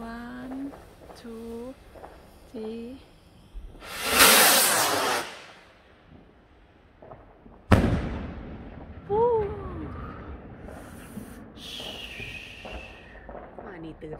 one two three. วู้มานี่ตื่น